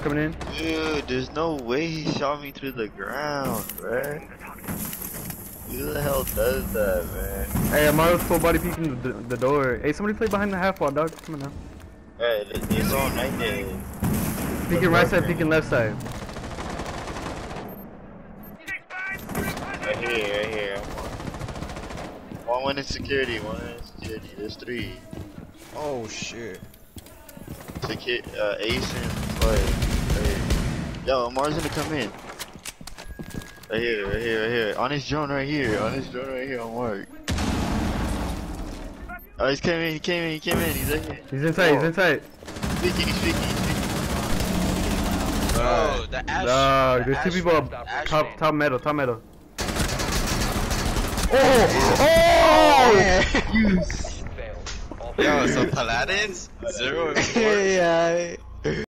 coming in. Dude, there's no way he shot me through the ground, bruh. Who the hell does that, man? Hey, Amaru's full body peeking the, the door. Hey, somebody play behind the half wall, dog. Come on now. Hey, th- it's all night there. Peeking right side, peeking left side. Right here, right here. One went in security, one in security. There's three. Oh shit. Secu uh, Ace and Clay. Hey. Yo, Amaru's gonna come in. Right here, right here, right here. On his drone right here. On his drone right here on Mark. Oh, he's came in, he came in, he came in, he's right here. He's inside, he's Oh. inside. Speaking, he's speaking, he's speaking. Oh, the ash. Dog, the there's two people up top, top metal, top metal. Oh! Oh! You Yo, so Paladins? Zero and four. yeah.